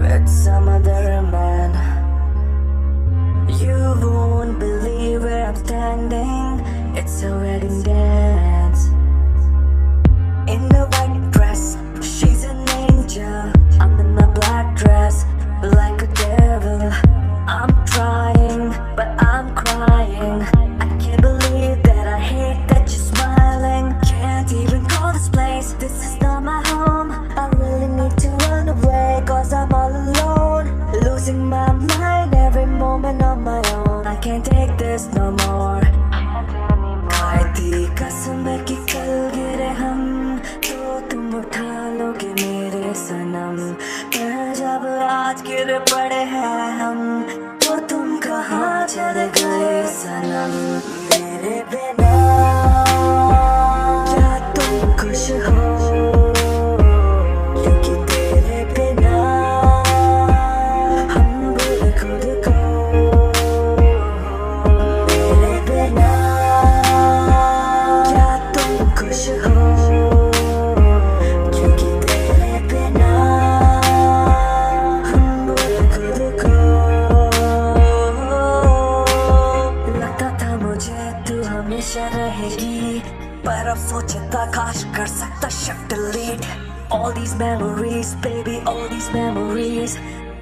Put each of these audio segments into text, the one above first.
with some other man. Can't take this no more. खाई थी कसम की कल गिरे हम तो तुम उठा लोगे मेरे सनम। मैं जब आज गिर पड़े हैं हम तो तुम कहाँ चल गए सनम? मेरे बिना रहेगी पर अब सोचता काश कर सकता shift delete All these memories, baby, all these memories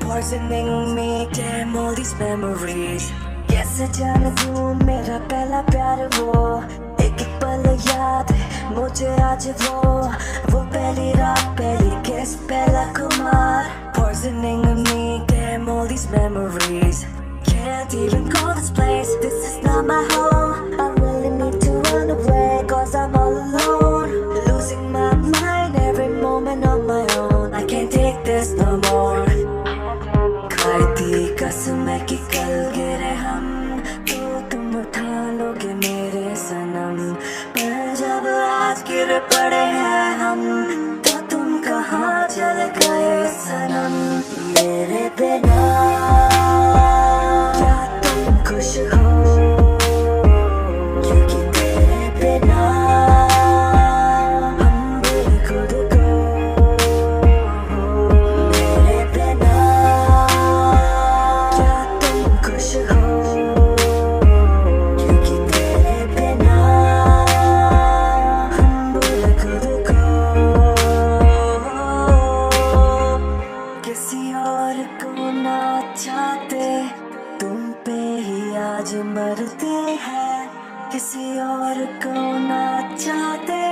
Poisoning me, damn, all these memories कैसे जान दूं मेरा पहला प्यार वो एक एक पल याद है मुझे आज वो वो पहली रात पहली किस पहला Kumar Poisoning me, damn, all these memories Can't even call मरते हैं किसी और को ना चाहते।